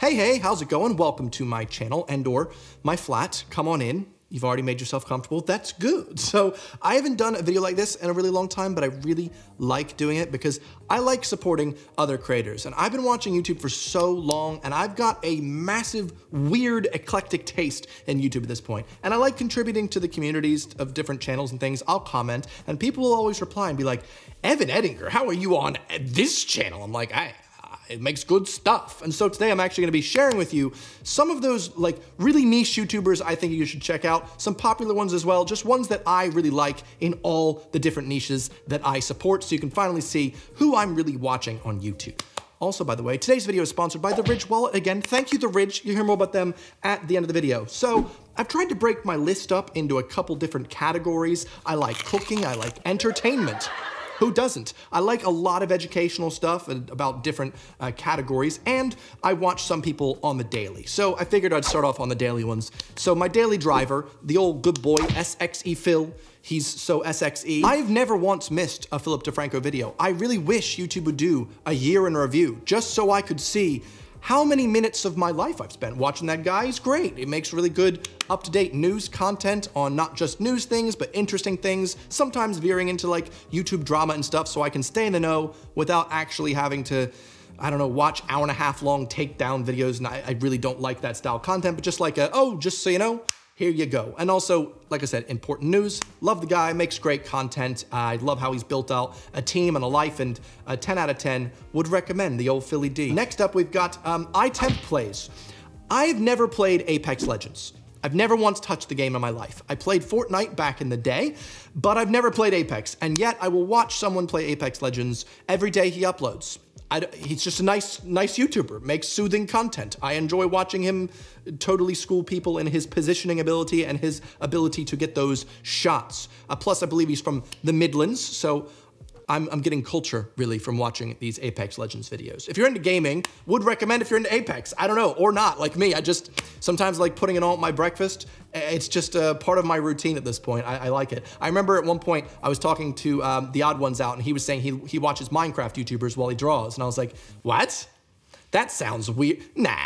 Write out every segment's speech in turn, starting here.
Hey, hey, how's it going? Welcome to my channel and or my flat. Come on in. You've already made yourself comfortable. That's good. So I haven't done a video like this in a really long time, but I really like doing it because I like supporting other creators. And I've been watching YouTube for so long and I've got a massive, weird, eclectic taste in YouTube at this point. And I like contributing to the communities of different channels and things. I'll comment and people will always reply and be like, Evan Edinger, how are you on this channel? I'm like, I, it makes good stuff. And so today I'm actually gonna be sharing with you some of those like really niche YouTubers I think you should check out, some popular ones as well, just ones that I really like in all the different niches that I support so you can finally see who I'm really watching on YouTube. Also, by the way, today's video is sponsored by The Ridge Wallet. Again, thank you, The Ridge. You'll hear more about them at the end of the video. So, I've tried to break my list up into a couple different categories. I like cooking, I like entertainment. Who doesn't? I like a lot of educational stuff about different uh, categories, and I watch some people on the daily. So I figured I'd start off on the daily ones. So my daily driver, the old good boy, SXE Phil, He's so SXE. I've never once missed a Philip DeFranco video. I really wish YouTube would do a year in review just so I could see how many minutes of my life I've spent watching that guy. He's great. It makes really good up-to-date news content on not just news things, but interesting things, sometimes veering into like YouTube drama and stuff so I can stay in the know without actually having to I don't know, watch hour and a half long takedown videos, and I, I really don't like that style content, but just like a, oh, just so you know, here you go. And also, like I said, important news. Love the guy, makes great content. I love how he's built out a team and a life, and a 10 out of 10 would recommend the old Philly D. Next up, we've got um, iTemp Plays. I've never played Apex Legends. I've never once touched the game in my life. I played Fortnite back in the day, but I've never played Apex, and yet I will watch someone play Apex Legends every day he uploads. I, he's just a nice, nice YouTuber, makes soothing content. I enjoy watching him totally school people in his positioning ability and his ability to get those shots. Uh, plus, I believe he's from the Midlands, so I'm, I'm getting culture really from watching these Apex Legends videos. If you're into gaming, would recommend if you're into Apex. I don't know, or not, like me. I just sometimes like putting it on my breakfast. It's just a part of my routine at this point. I, I like it. I remember at one point I was talking to um, the Odd Ones out, and he was saying he he watches Minecraft YouTubers while he draws, and I was like, what? That sounds weird. Nah,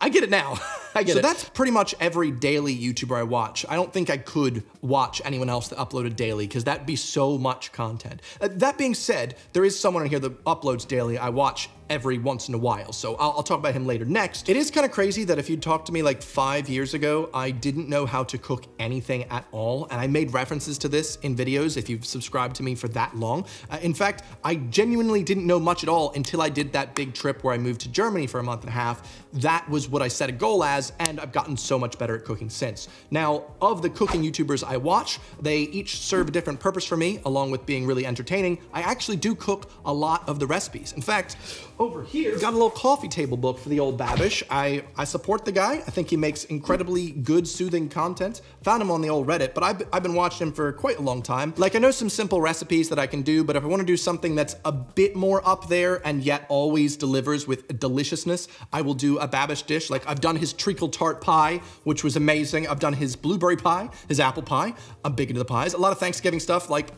I get it now. I get so it. So that's pretty much every daily YouTuber I watch. I don't think I could watch anyone else that uploaded daily because that'd be so much content. Uh, that being said, there is someone in here that uploads daily. I watch every once in a while. So I'll, I'll talk about him later. Next, it is kind of crazy that if you'd talked to me like five years ago, I didn't know how to cook anything at all. And I made references to this in videos if you've subscribed to me for that long. Uh, in fact, I genuinely didn't know much at all until I did that big trip where I moved to Germany for a month and a half. That was what I set a goal as, and I've gotten so much better at cooking since. Now, of the cooking YouTubers I watch, they each serve a different purpose for me, along with being really entertaining. I actually do cook a lot of the recipes. In fact, over here, got a little coffee table book for the old Babish. I, I support the guy. I think he makes incredibly good, soothing content. Found him on the old Reddit, but I've, I've been watching him for quite a long time. Like, I know some simple recipes that I can do, but if I want to do something that's a bit more up there and yet always delivers with deliciousness, I will do a Babish dish. Like, I've done his treacle tart pie, which was amazing. I've done his blueberry pie, his apple pie. I'm big into the pies. A lot of Thanksgiving stuff, like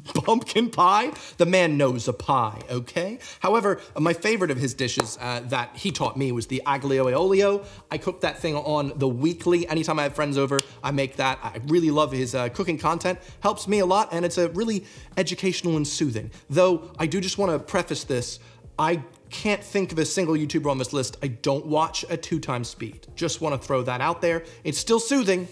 pumpkin pie. The man knows a pie, okay? However, my favorite of his dishes uh, that he taught me was the aglio e olio. I cook that thing on the weekly. Anytime I have friends over, I make that. I really love his uh, cooking content. Helps me a lot, and it's a really educational and soothing. Though, I do just want to preface this. I can't think of a single YouTuber on this list I don't watch at two times speed. Just want to throw that out there. It's still soothing,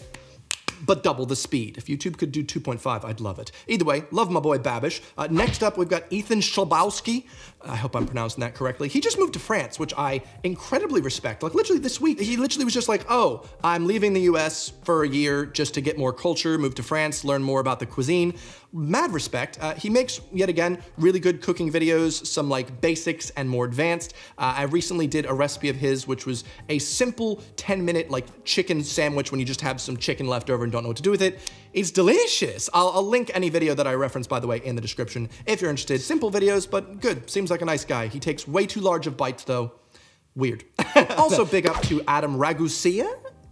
but double the speed. If YouTube could do 2.5, I'd love it. Either way, love my boy Babish. Uh, next up, we've got Ethan Chlebowski. I hope I'm pronouncing that correctly. He just moved to France, which I incredibly respect. Like literally this week, he literally was just like, oh, I'm leaving the US for a year just to get more culture, move to France, learn more about the cuisine. Mad respect. Uh, he makes, yet again, really good cooking videos, some like basics and more advanced. Uh, I recently did a recipe of his, which was a simple 10 minute like chicken sandwich when you just have some chicken left over and don't know what to do with it. It's delicious. I'll, I'll link any video that I reference, by the way, in the description if you're interested. Simple videos, but good. Seems like a nice guy. He takes way too large of bites, though. Weird. also, big up to Adam Ragusea.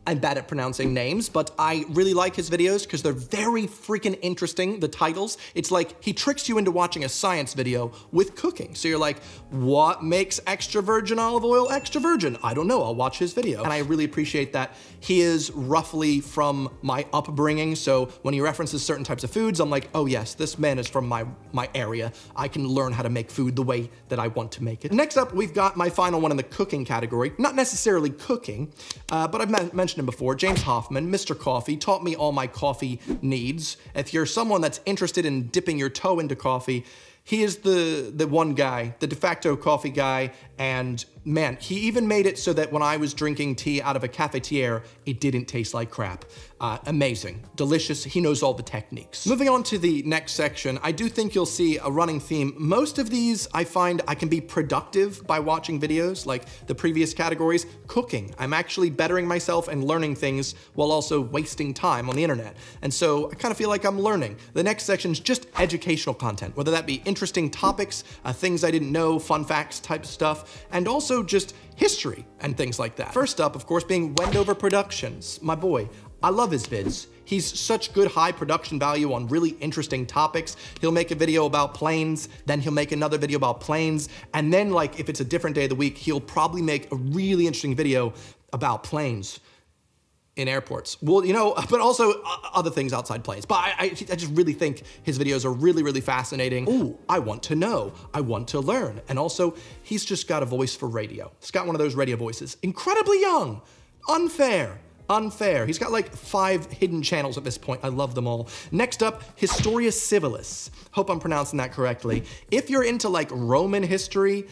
I'm bad at pronouncing names, but I really like his videos because they're very freaking interesting, the titles. It's like he tricks you into watching a science video with cooking. So you're like, what makes extra virgin olive oil extra virgin? I don't know, I'll watch his video. And I really appreciate that he is roughly from my upbringing. So when he references certain types of foods, I'm like, oh yes, this man is from my, my area. I can learn how to make food the way that I want to make it. Next up, we've got my final one in the cooking category. Not necessarily cooking, uh, but I've mentioned mentioned him before, James Hoffman, Mr. Coffee, taught me all my coffee needs. If you're someone that's interested in dipping your toe into coffee, he is the the one guy, the de facto coffee guy, and man, he even made it so that when I was drinking tea out of a cafetiere, it didn't taste like crap. Uh, amazing, delicious, he knows all the techniques. Moving on to the next section, I do think you'll see a running theme. Most of these, I find I can be productive by watching videos, like the previous categories, cooking. I'm actually bettering myself and learning things while also wasting time on the internet. And so I kind of feel like I'm learning. The next section is just educational content, whether that be interesting topics, uh, things I didn't know, fun facts type stuff, and also also just history and things like that. First up, of course, being Wendover Productions. My boy, I love his vids. He's such good high production value on really interesting topics. He'll make a video about planes, then he'll make another video about planes, and then like if it's a different day of the week, he'll probably make a really interesting video about planes in airports. Well, you know, but also other things outside planes. But I, I, I, just really think his videos are really, really fascinating. Ooh, I want to know. I want to learn. And also, he's just got a voice for radio. He's got one of those radio voices. Incredibly young. Unfair. Unfair. He's got like five hidden channels at this point. I love them all. Next up, Historia Civilis. Hope I'm pronouncing that correctly. If you're into like Roman history,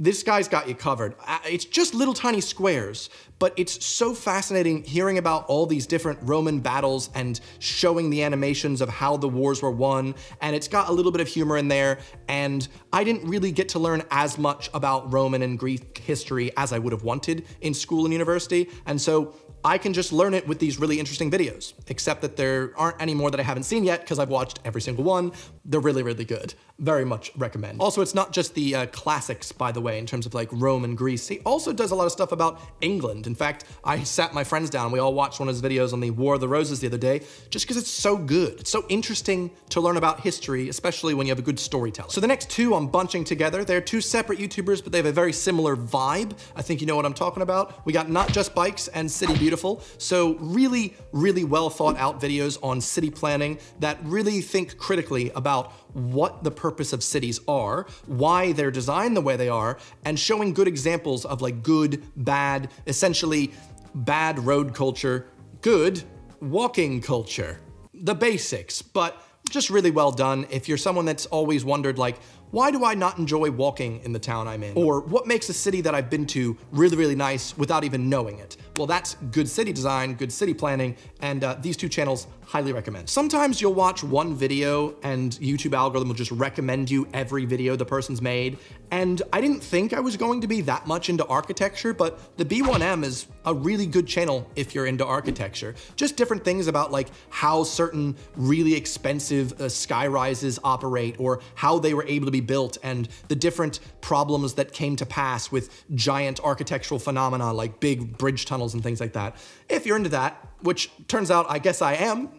this guy's got you covered. Uh, it's just little tiny squares, but it's so fascinating hearing about all these different Roman battles and showing the animations of how the wars were won. And it's got a little bit of humor in there. And I didn't really get to learn as much about Roman and Greek history as I would have wanted in school and university. And so I can just learn it with these really interesting videos, except that there aren't any more that I haven't seen yet because I've watched every single one. They're really, really good. Very much recommend. Also, it's not just the uh, classics, by the way, in terms of like Rome and Greece. He also does a lot of stuff about England. In fact, I sat my friends down we all watched one of his videos on the War of the Roses the other day, just because it's so good. It's so interesting to learn about history, especially when you have a good storyteller. So the next two I'm bunching together. They're two separate YouTubers, but they have a very similar vibe. I think you know what I'm talking about. We got Not Just Bikes and City beautiful. So really, really well thought out videos on city planning that really think critically about what the purpose of cities are, why they're designed the way they are, and showing good examples of like good, bad, essentially bad road culture, good walking culture. The basics, but just really well done. If you're someone that's always wondered like, why do I not enjoy walking in the town I'm in? Or what makes a city that I've been to really, really nice without even knowing it? Well, that's good city design, good city planning, and uh, these two channels highly recommend. Sometimes you'll watch one video and YouTube algorithm will just recommend you every video the person's made. And I didn't think I was going to be that much into architecture, but the B1M is a really good channel if you're into architecture. Just different things about like how certain really expensive uh, sky rises operate or how they were able to be built and the different problems that came to pass with giant architectural phenomena like big bridge tunnels and things like that. If you're into that, which turns out I guess I am,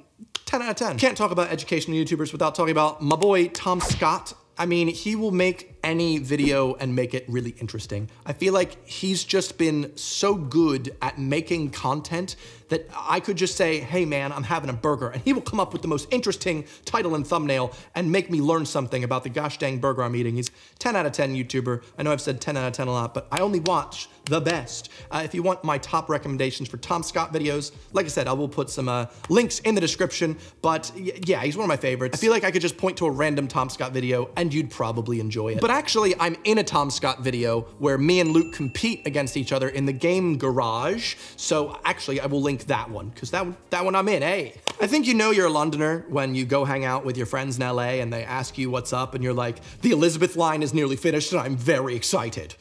10 out of 10. Can't talk about educational YouTubers without talking about my boy Tom Scott. I mean, he will make any video and make it really interesting. I feel like he's just been so good at making content that I could just say, hey man, I'm having a burger, and he will come up with the most interesting title and thumbnail and make me learn something about the gosh dang burger I'm eating. He's 10 out of 10 YouTuber. I know I've said 10 out of 10 a lot, but I only watch the best. Uh, if you want my top recommendations for Tom Scott videos, like I said, I will put some uh, links in the description, but yeah, he's one of my favorites. I feel like I could just point to a random Tom Scott video and you'd probably enjoy it. But but actually, I'm in a Tom Scott video where me and Luke compete against each other in the game Garage. So actually, I will link that one, because that, that one I'm in, hey. I think you know you're a Londoner when you go hang out with your friends in LA and they ask you what's up and you're like, the Elizabeth line is nearly finished and I'm very excited.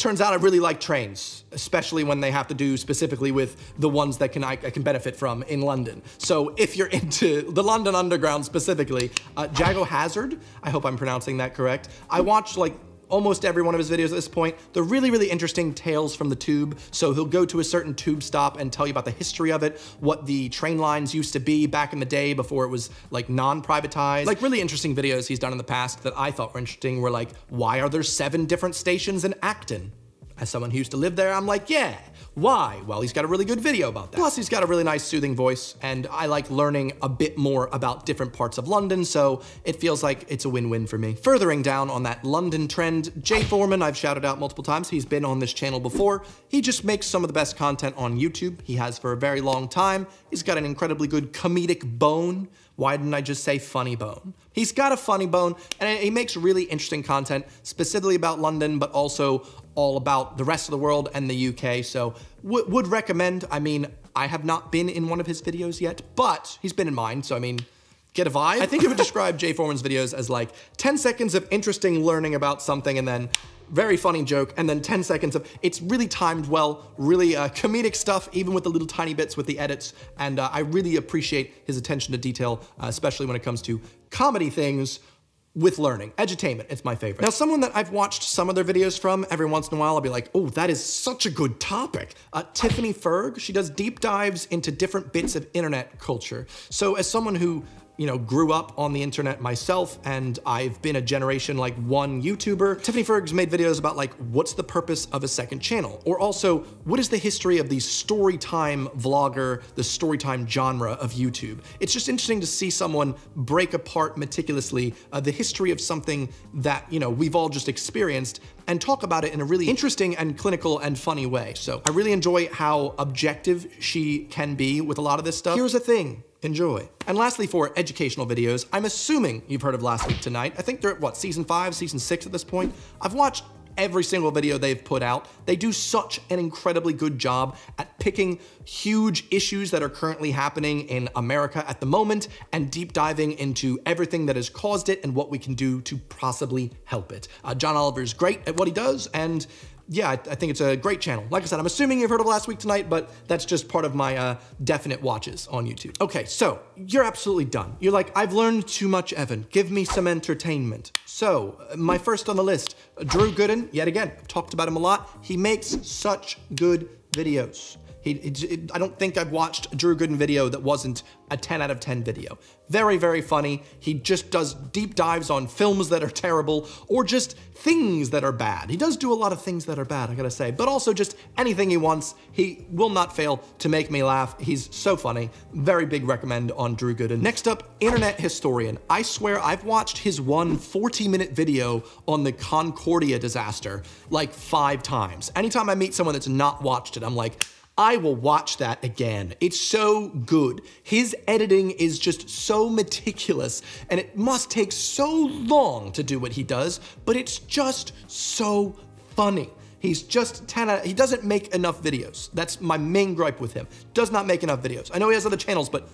Turns out I really like trains, especially when they have to do specifically with the ones that can I, I can benefit from in London. So if you're into the London Underground specifically, uh, Jago Hazzard, I hope I'm pronouncing that correct. I watched like almost every one of his videos at this point. They're really, really interesting tales from the tube. So he'll go to a certain tube stop and tell you about the history of it, what the train lines used to be back in the day before it was like non-privatized. Like really interesting videos he's done in the past that I thought were interesting were like, why are there seven different stations in Acton? As someone who used to live there, I'm like, yeah. Why? Well, he's got a really good video about that. Plus, he's got a really nice soothing voice, and I like learning a bit more about different parts of London, so it feels like it's a win-win for me. Furthering down on that London trend, Jay Foreman, I've shouted out multiple times. He's been on this channel before. He just makes some of the best content on YouTube. He has for a very long time. He's got an incredibly good comedic bone. Why didn't I just say funny bone? He's got a funny bone, and he makes really interesting content, specifically about London, but also all about the rest of the world and the UK. So would recommend. I mean, I have not been in one of his videos yet, but he's been in mine. So I mean, get a vibe. I think I would describe Jay Foreman's videos as like 10 seconds of interesting learning about something and then very funny joke, and then 10 seconds of, it's really timed well, really uh, comedic stuff, even with the little tiny bits with the edits, and uh, I really appreciate his attention to detail, uh, especially when it comes to comedy things, with learning. Edutainment, it's my favorite. Now, someone that I've watched some of their videos from, every once in a while I'll be like, oh, that is such a good topic. Uh, Tiffany Ferg, she does deep dives into different bits of internet culture. So as someone who you know, grew up on the internet myself and I've been a generation like one YouTuber. Tiffany Ferg's made videos about like, what's the purpose of a second channel? Or also, what is the history of the storytime vlogger, the storytime genre of YouTube? It's just interesting to see someone break apart meticulously uh, the history of something that, you know, we've all just experienced and talk about it in a really interesting and clinical and funny way. So I really enjoy how objective she can be with a lot of this stuff. Here's the thing, enjoy. And lastly, for educational videos, I'm assuming you've heard of Last Week Tonight. I think they're at what, season five, season six at this point? I've watched every single video they've put out. They do such an incredibly good job at picking huge issues that are currently happening in America at the moment and deep diving into everything that has caused it and what we can do to possibly help it. Uh, John Oliver's great at what he does, and yeah, I, I, think it's a great channel. Like I said, I'm assuming you've heard of Last Week Tonight, but that's just part of my uh, definite watches on YouTube. Okay, so you're absolutely done. You're like, I've learned too much, Evan. Give me some entertainment. So, my first on the list, Drew Gooden, yet again, talked about him a lot. He makes such good videos. He, I don't think I've watched a Drew Gooden video that wasn't a 10 out of 10 video. Very, very funny. He just does deep dives on films that are terrible or just things that are bad. He does do a lot of things that are bad, I gotta say, but also just anything he wants. He will not fail to make me laugh. He's so funny. Very big recommend on Drew Gooden. Next up, Internet Historian. I swear I've watched his one 40 minute video on the Concordia disaster like five times. Anytime I meet someone that's not watched it, I'm like, I will watch that again. It's so good. His editing is just so meticulous, and it must take so long to do what he does, but it's just so funny. He's just 10 out, he doesn't make enough videos. That's my main gripe with him. Does not make enough videos. I know he has other channels, but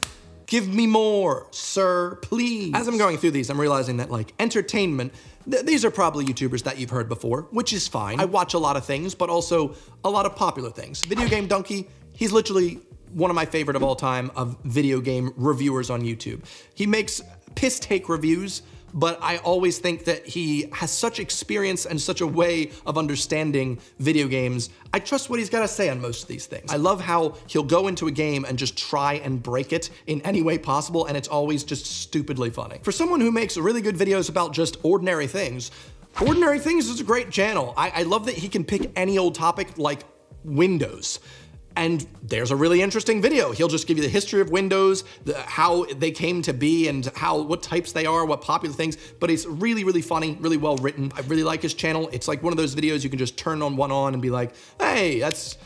Give me more, sir, please. As I'm going through these, I'm realizing that like entertainment, th these are probably YouTubers that you've heard before, which is fine. I watch a lot of things, but also a lot of popular things. Video Game Dunkey, he's literally one of my favorite of all time of video game reviewers on YouTube. He makes piss take reviews but I always think that he has such experience and such a way of understanding video games. I trust what he's got to say on most of these things. I love how he'll go into a game and just try and break it in any way possible, and it's always just stupidly funny. For someone who makes really good videos about just ordinary things, Ordinary Things is a great channel. I, I love that he can pick any old topic like Windows and there's a really interesting video. He'll just give you the history of Windows, the, how they came to be and how what types they are, what popular things, but it's really, really funny, really well written. I really like his channel. It's like one of those videos you can just turn on one on and be like, hey, that's,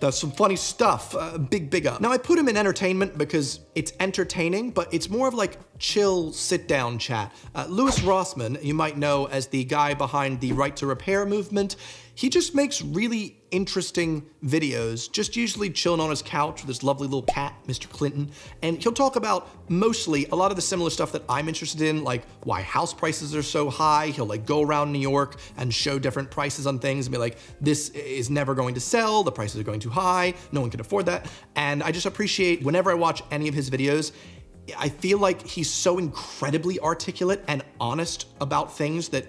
that's some funny stuff. Uh, big, big up. Now, I put him in entertainment because it's entertaining, but it's more of like chill, sit down chat. Uh, Louis Rossmann, you might know as the guy behind the Right to Repair movement, he just makes really interesting videos, just usually chilling on his couch with his lovely little cat, Mr. Clinton. And he'll talk about mostly a lot of the similar stuff that I'm interested in, like why house prices are so high. He'll like go around New York and show different prices on things and be like, this is never going to sell, the prices are going too high, no one can afford that. And I just appreciate whenever I watch any of his videos, I feel like he's so incredibly articulate and honest about things that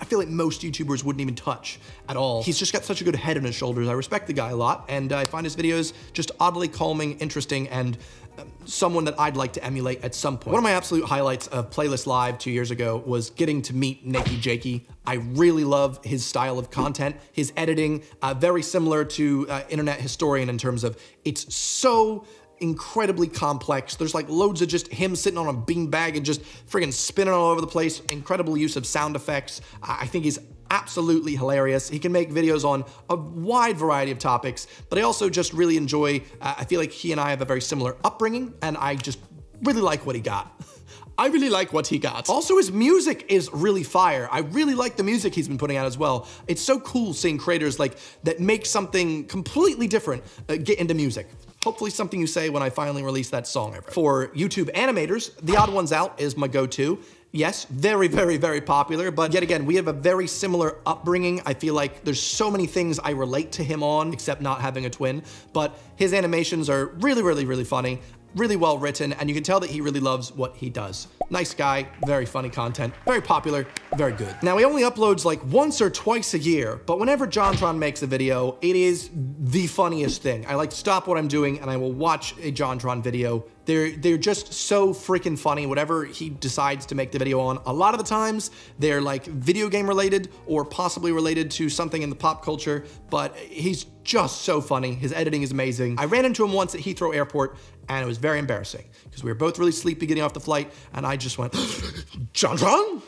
I feel like most YouTubers wouldn't even touch at all. He's just got such a good head on his shoulders. I respect the guy a lot, and I find his videos just oddly calming, interesting, and um, someone that I'd like to emulate at some point. One of my absolute highlights of Playlist Live two years ago was getting to meet Nakey Jakey. I really love his style of content, his editing, uh, very similar to uh, Internet Historian in terms of it's so incredibly complex. There's like loads of just him sitting on a beanbag and just friggin' spinning all over the place. Incredible use of sound effects. I think he's absolutely hilarious. He can make videos on a wide variety of topics, but I also just really enjoy, uh, I feel like he and I have a very similar upbringing, and I just really like what he got. I really like what he got. Also, his music is really fire. I really like the music he's been putting out as well. It's so cool seeing creators like that make something completely different uh, get into music hopefully something you say when I finally release that song ever. For YouTube animators, The Odd Ones Out is my go-to. Yes, very, very, very popular, but yet again, we have a very similar upbringing. I feel like there's so many things I relate to him on, except not having a twin, but his animations are really, really, really funny really well written, and you can tell that he really loves what he does. Nice guy, very funny content, very popular, very good. Now, he only uploads like once or twice a year, but whenever JonTron makes a video, it is the funniest thing. I like stop what I'm doing and I will watch a JonTron video they're, they're just so freaking funny, whatever he decides to make the video on. A lot of the times, they're like video game related or possibly related to something in the pop culture, but he's just so funny. His editing is amazing. I ran into him once at Heathrow Airport and it was very embarrassing because we were both really sleepy getting off the flight and I just went, JonTron?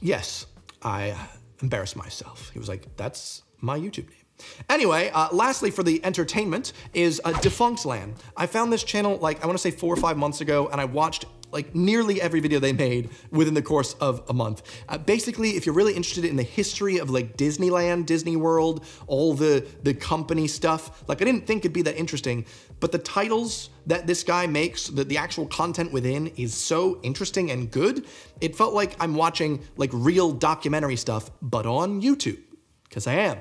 Yes, I uh, embarrassed myself. He was like, that's my YouTube name. Anyway, uh, lastly for the entertainment is uh, Defunctland. I found this channel like, I wanna say four or five months ago and I watched like nearly every video they made within the course of a month. Uh, basically, if you're really interested in the history of like Disneyland, Disney World, all the, the company stuff, like I didn't think it'd be that interesting, but the titles that this guy makes, that the actual content within is so interesting and good. It felt like I'm watching like real documentary stuff, but on YouTube, because I am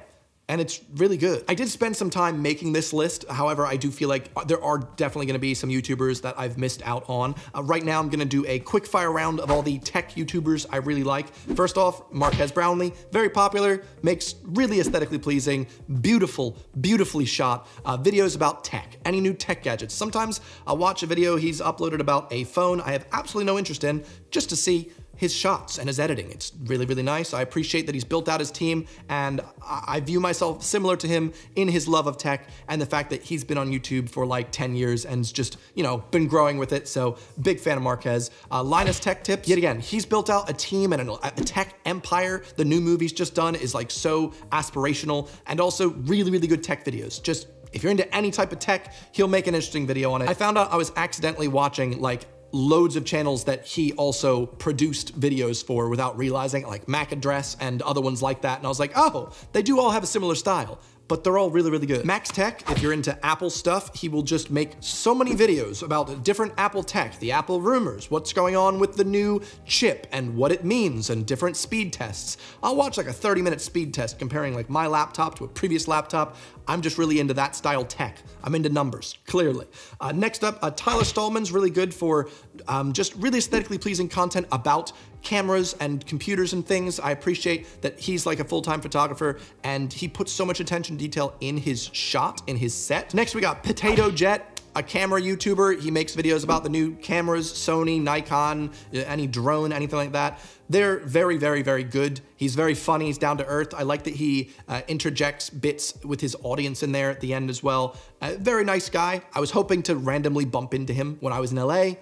and it's really good. I did spend some time making this list. However, I do feel like there are definitely gonna be some YouTubers that I've missed out on. Uh, right now, I'm gonna do a quick fire round of all the tech YouTubers I really like. First off, Marques Brownlee, very popular, makes really aesthetically pleasing, beautiful, beautifully shot uh, videos about tech, any new tech gadgets. Sometimes I'll watch a video he's uploaded about a phone I have absolutely no interest in just to see his shots and his editing. It's really, really nice. I appreciate that he's built out his team, and I view myself similar to him in his love of tech and the fact that he's been on YouTube for like 10 years and's just, you know, been growing with it. So big fan of Marques. Uh, Linus Tech Tips, yet again, he's built out a team and a tech empire. The new movie's just done is like so aspirational and also really, really good tech videos. Just if you're into any type of tech, he'll make an interesting video on it. I found out I was accidentally watching like loads of channels that he also produced videos for without realizing, like Mac Address and other ones like that. And I was like, oh, they do all have a similar style but they're all really, really good. Max Tech, if you're into Apple stuff, he will just make so many videos about different Apple tech, the Apple rumors, what's going on with the new chip and what it means and different speed tests. I'll watch like a 30 minute speed test comparing like my laptop to a previous laptop. I'm just really into that style tech. I'm into numbers, clearly. Uh, next up, uh, Tyler Stallman's really good for um, just really aesthetically pleasing content about cameras and computers and things. I appreciate that he's like a full-time photographer and he puts so much attention to detail in his shot, in his set. Next, we got Potato Jet a camera YouTuber. He makes videos about the new cameras, Sony, Nikon, any drone, anything like that. They're very, very, very good. He's very funny. He's down to earth. I like that he uh, interjects bits with his audience in there at the end as well. Uh, very nice guy. I was hoping to randomly bump into him when I was in LA.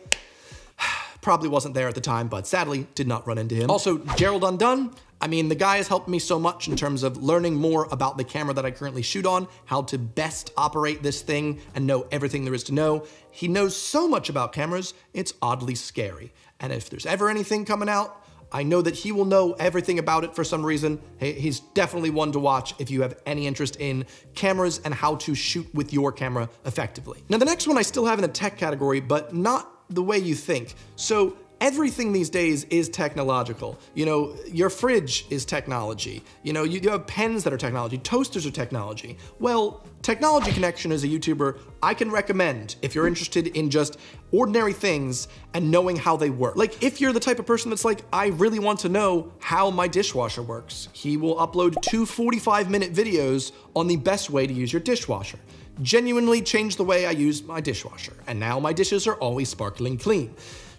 Probably wasn't there at the time, but sadly did not run into him. Also, Gerald Undone, I mean, the guy has helped me so much in terms of learning more about the camera that I currently shoot on, how to best operate this thing and know everything there is to know. He knows so much about cameras, it's oddly scary. And if there's ever anything coming out, I know that he will know everything about it for some reason. He's definitely one to watch if you have any interest in cameras and how to shoot with your camera effectively. Now, the next one I still have in the tech category, but not the way you think. So everything these days is technological. You know, your fridge is technology. You know, you, have pens that are technology, toasters are technology. Well, Technology Connection is a YouTuber I can recommend if you're interested in just ordinary things and knowing how they work. Like if you're the type of person that's like, I really want to know how my dishwasher works, he will upload two 45 minute videos on the best way to use your dishwasher genuinely changed the way I use my dishwasher, and now my dishes are always sparkling clean.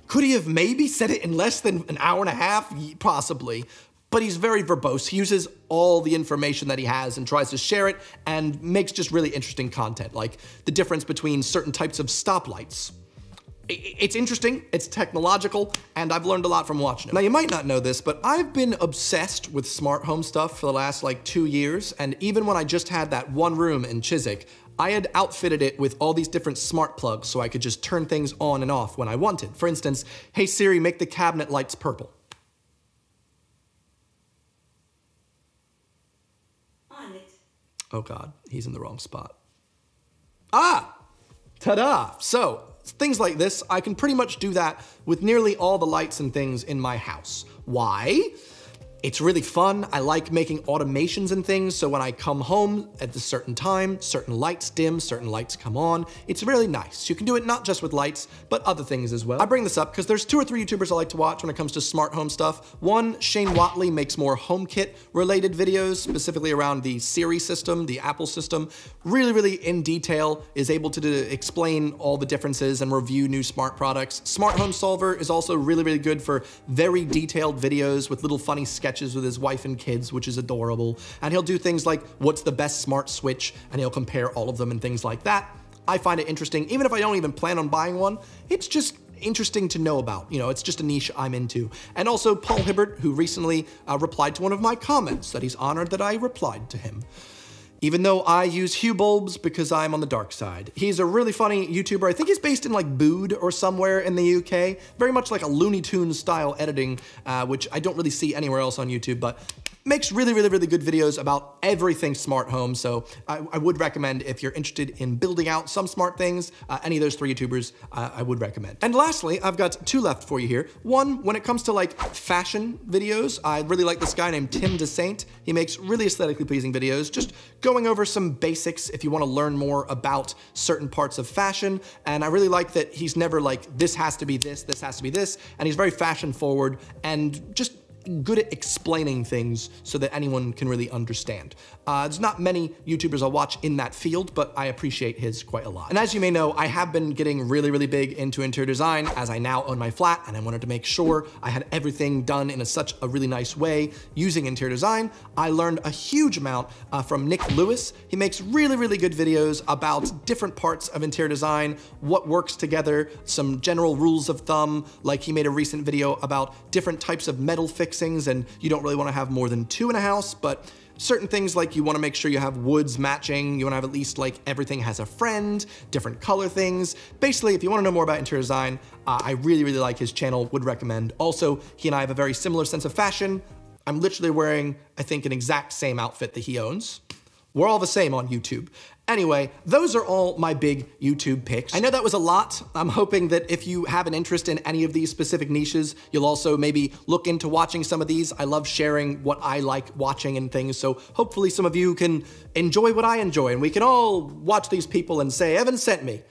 Could he have maybe said it in less than an hour and a half? Possibly. But he's very verbose. He uses all the information that he has and tries to share it and makes just really interesting content, like the difference between certain types of stoplights. It's interesting, it's technological, and I've learned a lot from watching it. Now, you might not know this, but I've been obsessed with smart home stuff for the last like two years, and even when I just had that one room in Chiswick, I had outfitted it with all these different smart plugs so I could just turn things on and off when I wanted. For instance, hey Siri, make the cabinet lights purple. On it. Oh God, he's in the wrong spot. Ah, ta-da. So things like this, I can pretty much do that with nearly all the lights and things in my house. Why? It's really fun. I like making automations and things, so when I come home at a certain time, certain lights dim, certain lights come on. It's really nice. You can do it not just with lights, but other things as well. I bring this up because there's two or three YouTubers I like to watch when it comes to smart home stuff. One, Shane Whatley makes more HomeKit related videos, specifically around the Siri system, the Apple system. Really, really in detail, is able to explain all the differences and review new smart products. Smart Home Solver is also really, really good for very detailed videos with little funny sketches sketches with his wife and kids, which is adorable. And he'll do things like, what's the best smart switch? And he'll compare all of them and things like that. I find it interesting, even if I don't even plan on buying one, it's just interesting to know about. You know, it's just a niche I'm into. And also Paul Hibbert, who recently uh, replied to one of my comments that he's honored that I replied to him even though I use Hue bulbs because I'm on the dark side. He's a really funny YouTuber. I think he's based in like Bude or somewhere in the UK. Very much like a Looney Tunes style editing, uh, which I don't really see anywhere else on YouTube, but makes really, really, really good videos about everything smart home. So I, I would recommend if you're interested in building out some smart things, uh, any of those three YouTubers, uh, I would recommend. And lastly, I've got two left for you here. One, when it comes to like fashion videos, I really like this guy named Tim Dessaint. He makes really aesthetically pleasing videos, just going over some basics if you want to learn more about certain parts of fashion. And I really like that he's never like, this has to be this, this has to be this. And he's very fashion forward and just good at explaining things so that anyone can really understand. Uh, there's not many YouTubers I'll watch in that field, but I appreciate his quite a lot. And as you may know, I have been getting really, really big into interior design as I now own my flat, and I wanted to make sure I had everything done in a, such a really nice way using interior design. I learned a huge amount uh, from Nick Lewis. He makes really, really good videos about different parts of interior design, what works together, some general rules of thumb, like he made a recent video about different types of metal fixings fixings and you don't really want to have more than two in a house, but certain things like you want to make sure you have woods matching, you want to have at least like everything has a friend, different color things. Basically, if you want to know more about interior design, uh, I really, really like his channel, would recommend. Also, he and I have a very similar sense of fashion. I'm literally wearing, I think, an exact same outfit that he owns. We're all the same on YouTube. Anyway, those are all my big YouTube picks. I know that was a lot. I'm hoping that if you have an interest in any of these specific niches, you'll also maybe look into watching some of these. I love sharing what I like watching and things, so hopefully some of you can enjoy what I enjoy, and we can all watch these people and say, Evan sent me.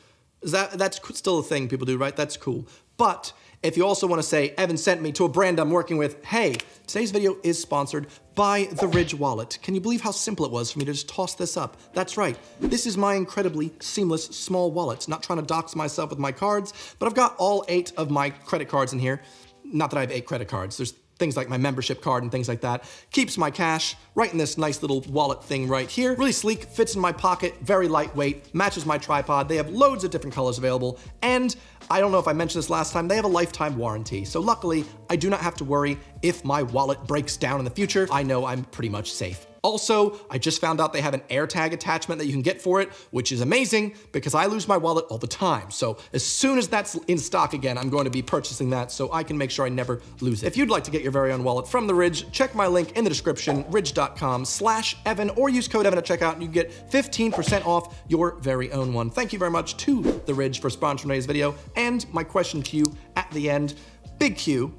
That, that's still a thing people do, right? That's cool. But if you also want to say, Evan sent me to a brand I'm working with, hey, today's video is sponsored by the Ridge Wallet. Can you believe how simple it was for me to just toss this up? That's right, this is my incredibly seamless small wallet. Not trying to dox myself with my cards, but I've got all eight of my credit cards in here. Not that I have eight credit cards. There's things like my membership card and things like that. Keeps my cash right in this nice little wallet thing right here. Really sleek, fits in my pocket, very lightweight, matches my tripod. They have loads of different colors available, and I don't know if I mentioned this last time, they have a lifetime warranty. So luckily, I do not have to worry if my wallet breaks down in the future. I know I'm pretty much safe. Also, I just found out they have an AirTag attachment that you can get for it, which is amazing because I lose my wallet all the time. So as soon as that's in stock again, I'm going to be purchasing that so I can make sure I never lose it. If you'd like to get your very own wallet from The Ridge, check my link in the description, ridge.com slash Evan, or use code Evan at checkout and you get 15% off your very own one. Thank you very much to The Ridge for sponsoring today's video. And my question to you at the end, Big Q,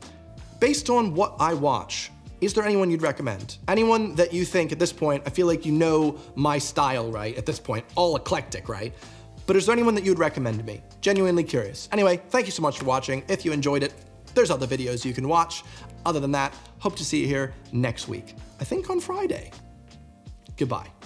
based on what I watch, is there anyone you'd recommend? Anyone that you think at this point, I feel like you know my style, right? At this point, all eclectic, right? But is there anyone that you'd recommend to me? Genuinely curious. Anyway, thank you so much for watching. If you enjoyed it, there's other videos you can watch. Other than that, hope to see you here next week. I think on Friday. Goodbye.